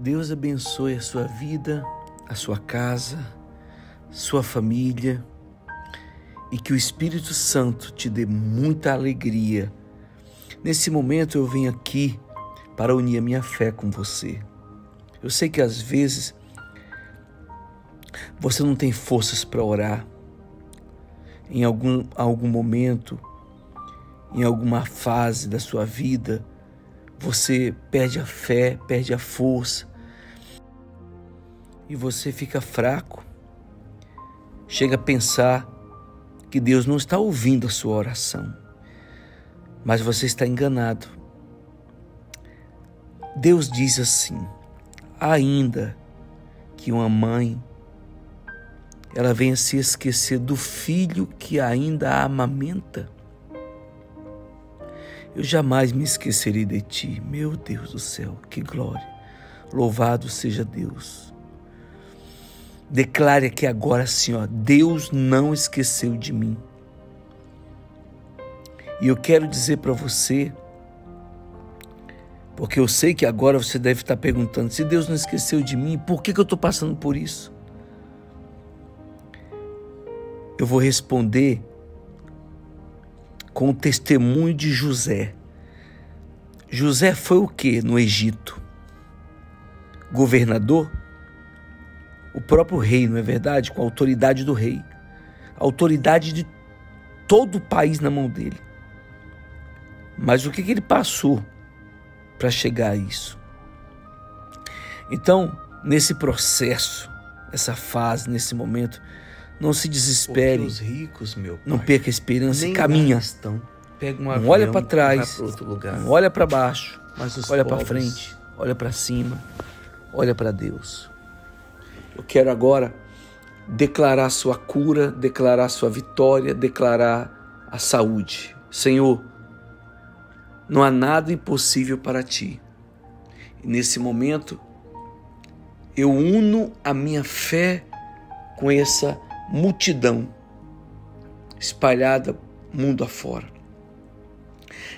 Deus abençoe a sua vida, a sua casa, sua família e que o Espírito Santo te dê muita alegria. Nesse momento eu venho aqui para unir a minha fé com você. Eu sei que às vezes você não tem forças para orar. Em algum, algum momento, em alguma fase da sua vida, você perde a fé, perde a força e você fica fraco. Chega a pensar que Deus não está ouvindo a sua oração, mas você está enganado. Deus diz assim: ainda que uma mãe ela venha se esquecer do filho que ainda a amamenta, eu jamais me esquecerei de ti, meu Deus do céu, que glória! Louvado seja Deus. Declare aqui agora assim, ó, Deus não esqueceu de mim. E eu quero dizer para você, porque eu sei que agora você deve estar perguntando: se Deus não esqueceu de mim, por que, que eu estou passando por isso? Eu vou responder com o testemunho de José. José foi o que no Egito? Governador? o próprio rei, não é verdade? Com a autoridade do rei, a autoridade de todo o país na mão dele. Mas o que, que ele passou para chegar a isso? Então, nesse processo, nessa fase, nesse momento, não se desespere. os ricos, meu pai, não perca a esperança e caminha. Estão. Pega um não olha para trás, não olha para baixo, olha para frente, olha para cima, olha para Deus. Eu quero agora declarar sua cura, declarar sua vitória, declarar a saúde. Senhor, não há nada impossível para ti. E nesse momento, eu uno a minha fé com essa multidão espalhada mundo afora.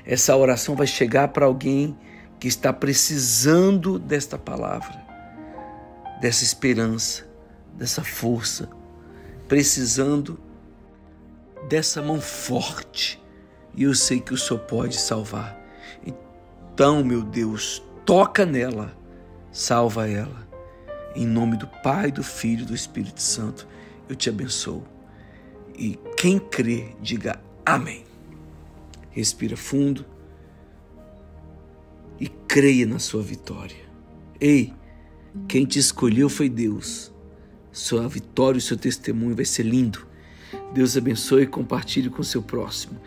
Essa oração vai chegar para alguém que está precisando desta palavra dessa esperança, dessa força, precisando dessa mão forte. E eu sei que o Senhor pode salvar. Então, meu Deus, toca nela, salva ela. Em nome do Pai, do Filho e do Espírito Santo, eu te abençoo. E quem crê, diga amém. Respira fundo e creia na sua vitória. Ei, quem te escolheu foi Deus. Sua vitória e seu testemunho vai ser lindo. Deus abençoe e compartilhe com seu próximo.